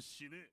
死ね。